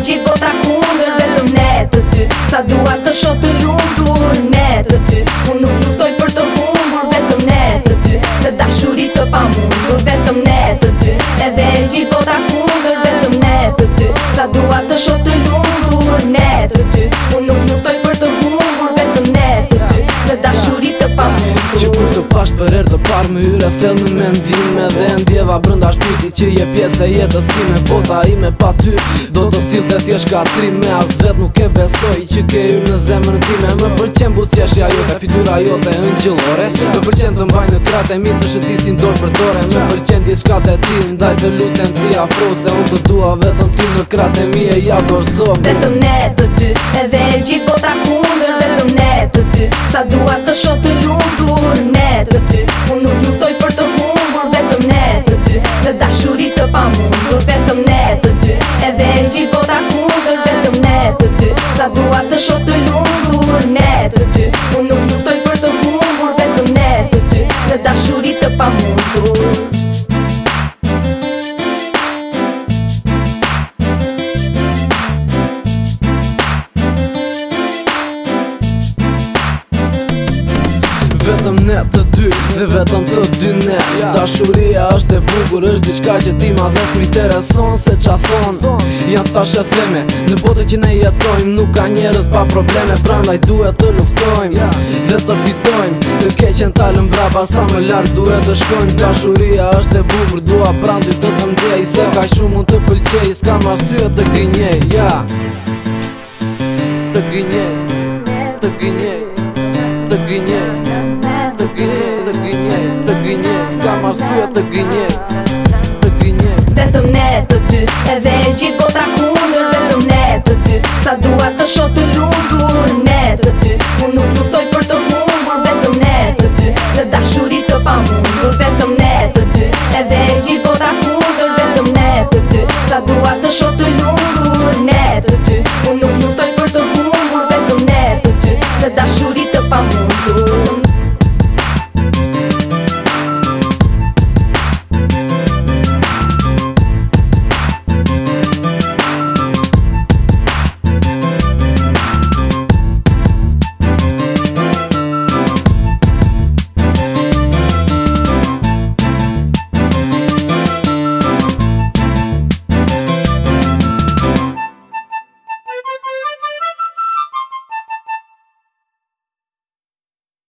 gjithë gjitë po bota kundër Vetëm ne të ty Sa dua të shotë të lukëtur Ne të ty Unë nuk luftoj për të humur Vetëm ne të ty Të dashurit të pamundur Vetëm ne të ty Edhe gjithë gjitë po bota kundër Vetëm ne të ty Sa dua të shotë të lukëtur Ne të ty Unë nuk luftoj për të humur Vetëm ne të ty Të dashurit të pa Që për të pasht për erë të parë më yre Thel në mendime dhe ndjeva brënda shpiti Që je pjesë e jetës ti me fota i me pa ty Do të silë të tjesh ka tri me as vet Nuk e besoj që ke ju në zemër time Më përqen bu qeshja jote, fitura jote në gjillore Më përqen të mbaj në krate, mi të shëtisin dorë për dore Më përqen t'i shka e ti, ndaj të lutem ti afro Se unë të dua vetëm ty në krate mi e ja dorëso Vetëm ne të ty, edhe gjithë bota po kundër Vetëm ne të ty, sa dua të shotu Sa dua të shoh të lundur Ne të ty, unë nuk lutoj tëj për të mundur Vetëm të ne të ty, në dashurit të pa mundur Vetëm ne të dy dhe vetëm të dy ne Dashuria është e bukur është diçka që ti ma besë mi të reson se qa thonë Janë të ashe theme në botë që ne jetojmë Nuk ka njerës pa probleme pra ndaj duhet të luftojmë Dhe të fitojmë të keqen talën bra Sa më lartë duhet të shkojmë Dashuria është e bukur dua pra të të ndjej Se ka shumë mund të pëlqej s'ka arsye të gënjej Ja Të gënjej Të gënjej Të gënjej arsua të gënjë Të gënjë Vetëm ne të dy E dhe gjithë botan